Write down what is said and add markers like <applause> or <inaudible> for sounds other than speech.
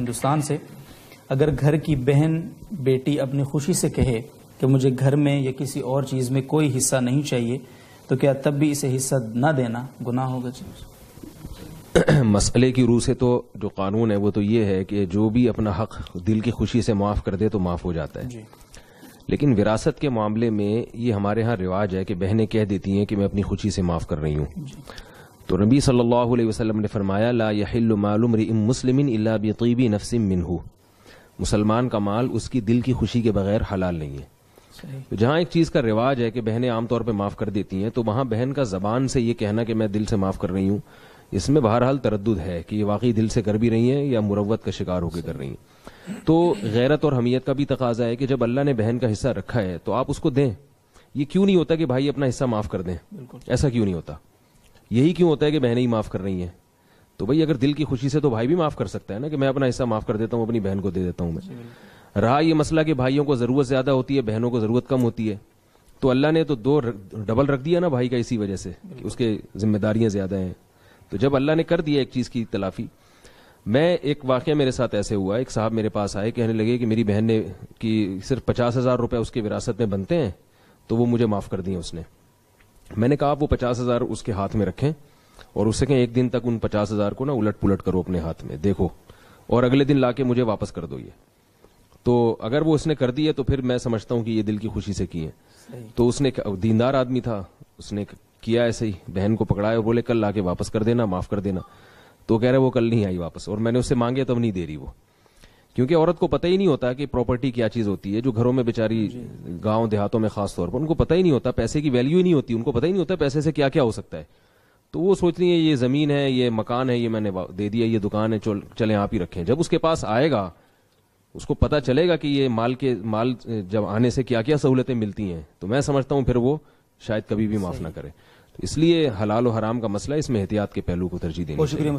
ہندوستان سے اگر گھر کی بہن بیٹی اپنی خوشی سے کہے کہ مجھے گھر میں یا کسی اور چیز میں کوئی حصہ نہیں چاہیے تو کیا تب بھی اسے حصہ نہ دینا گناہ ہوگا؟ جی۔ <coughs> مسئلے کی روح سے تو جو قانون ہے وہ تو یہ ہے کہ جو بھی اپنا حق دل کی خوشی سے معاف کر دے تو معاف ہو جاتا ہے۔ جی۔ لیکن وراثت کے معاملے میں یہ ہمارے ہاں رواج ہے کہ بہنیں کہہ دیتی ہیں کہ میں اپنی خوشی سے معاف کر رہی ہوں۔ تو نبی صلی اللہ علیہ وسلم نے فرمایا لا يحل مال امرئ مسلم الا بطیب نفس منه مسلمان کا مال اس کی دل کی خوشی کے بغیر حلال نہیں ہے۔ صحیح۔ تو جہاں ایک چیز کا رواج ہے کہ بہنیں عام طور پہ معاف کر دیتی ہیں تو وہاں بہن کا زبان سے یہ کہنا کہ میں دل سے معاف کر رہی ہوں اس میں بہرحال تردد ہے کہ یہ واقعی دل سے کر بھی رہی ہیں یا مروت کا شکار ہو کے کر رہی ہیں۔ تو غیرت اور حمیت کا بھی تقاضا ہے کہ جب اللہ نے بہن کا حصہ رکھا ہے تو آپ اس کو دیں۔ یہ کیوں نہیں ہوتا کہ بھائی اپنا حصہ معاف کر دیں؟ ایسا کیوں نہیں ہوتا؟ یہی کیوں ہوتا ہے کہ بہنیں ہی معاف کر رہی ہیں؟ تو بھائی اگر دل کی خوشی سے تو بھائی بھی معاف کر سکتا ہے نا کہ میں اپنا حصہ معاف کر دیتا ہوں، اپنی بہن کو دے دیتا ہوں میں۔ رہا یہ مسئلہ کہ بھائیوں کو ضرورت زیادہ ہوتی ہے، بہنوں کو ضرورت کم ہوتی ہے۔ تو اللہ نے تو دو ڈبل رکھ دیا نا بھائی کا اسی وجہ سے کہ اس کے ذمہ داریاں زیادہ ہیں۔ تو جب اللہ نے کر دیا ایک چیز کی تلافی، میں ایک واقعہ میرے ساتھ ایسے ہوا، ایک صاحب میرے پاس آئے، کہنے لگے کہ میری بہن نے کہ صرف پچاس ہزار روپے اس کے وراثت میں بنتے ہیں، تو وہ مجھے معاف کر دیے اس نے۔ میں نے کہا آپ وہ پچاس ہزار اس کے ہاتھ میں رکھیں اور اس سے کہیں ایک دن تک ان پچاس ہزار کو نا الٹ پلٹ کرو اپنے ہاتھ میں دیکھو۔ اور اگلے دن لا کے مجھے واپس کر دو یہ۔ تو اگر وہ اس نے کر دی ہے تو پھر میں سمجھتا ہوں کہ یہ دل کی خوشی سے کی ہے تو اس نے دیندار آدمی تھا اس نے کیا ایسے ہی بہن کو پکڑایا اور بولے کل لا کے واپس کر دینا معاف کر دینا۔ تو کہہ رہے وہ کل نہیں آئی واپس۔ اور میں نے اس سے مانگے تب نہیں دے رہی وہ۔ کیونکہ عورت کو پتہ ہی نہیں ہوتا کہ پراپرٹی کیا چیز ہوتی ہے جو گھروں میں بیچاری گاؤں دیہاتوں میں خاص طور پر ان کو پتہ ہی نہیں ہوتا پیسے کی ویلیو ہی نہیں ہوتی ان کو پتہ ہی نہیں ہوتا پیسے سے کیا کیا ہو سکتا ہے۔ تو وہ سوچ رہی ہیں یہ زمین ہے یہ مکان ہے یہ میں نے دے دیا یہ دکان ہے چل چلیں آپ ہی رکھیں۔ جب اس کے پاس آئے گا اس کو پتا چلے گا کہ یہ مال کے مال جب آنے سے کیا کیا سہولتیں ملتی ہیں۔ تو میں سمجھتا ہوں پھر وہ شاید کبھی بھی معاف نہ کرے۔ تو اس لیے حلال و حرام کا مسئلہ اس میں احتیاط کے پہلو کو ترجیح دینی بہت شکریہ